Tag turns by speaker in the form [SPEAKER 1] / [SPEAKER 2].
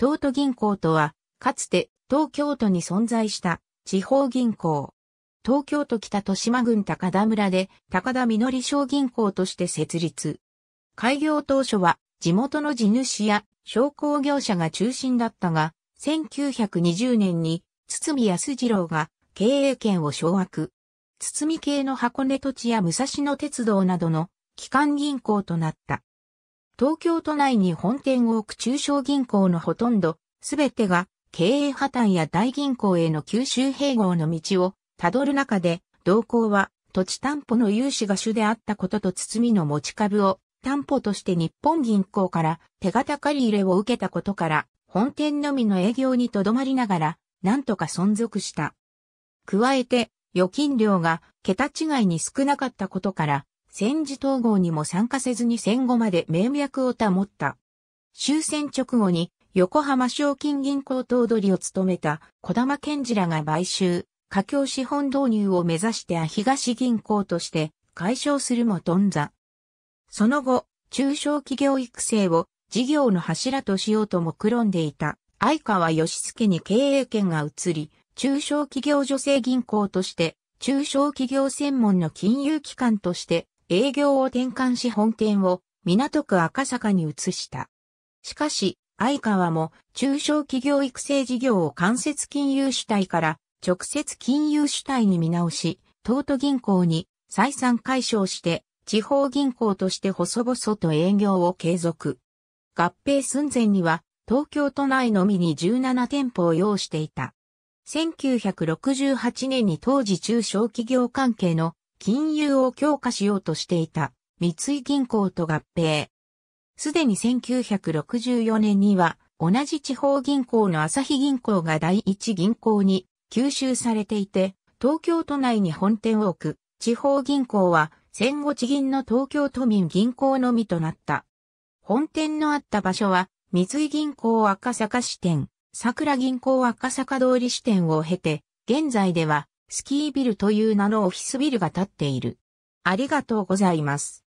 [SPEAKER 1] 東都銀行とは、かつて東京都に存在した地方銀行。東京都北豊島郡高田村で高田みのり小銀行として設立。開業当初は地元の地主や商工業者が中心だったが、1920年に堤康次郎が経営権を掌握。堤系の箱根土地や武蔵野鉄道などの機関銀行となった。東京都内に本店を置く中小銀行のほとんど、すべてが経営破綻や大銀行への吸収併合の道を辿る中で、同行は土地担保の融資が主であったことと包みの持ち株を担保として日本銀行から手形借り入れを受けたことから、本店のみの営業にとどまりながら、なんとか存続した。加えて、預金量が桁違いに少なかったことから、戦時統合にも参加せずに戦後まで名脈を保った。終戦直後に横浜賞金銀行頭取を務めた小玉健二らが買収、家境資本導入を目指して東銀行として解消するも頓挫。その後、中小企業育成を事業の柱としようと目論んでいた相川義介に経営権が移り、中小企業女性銀行として中小企業専門の金融機関として営業を転換し本店を港区赤坂に移した。しかし、相川も中小企業育成事業を間接金融主体から直接金融主体に見直し、東都銀行に再三解消して地方銀行として細々と営業を継続。合併寸前には東京都内のみに17店舗を要していた。1968年に当時中小企業関係の金融を強化しようとしていた三井銀行と合併。すでに1964年には同じ地方銀行の朝日銀行が第一銀行に吸収されていて、東京都内に本店を置く地方銀行は戦後地銀の東京都民銀行のみとなった。本店のあった場所は三井銀行赤坂支店、桜銀行赤坂通り支店を経て、現在ではスキービルという名のオフィスビルが建っている。ありがとうございます。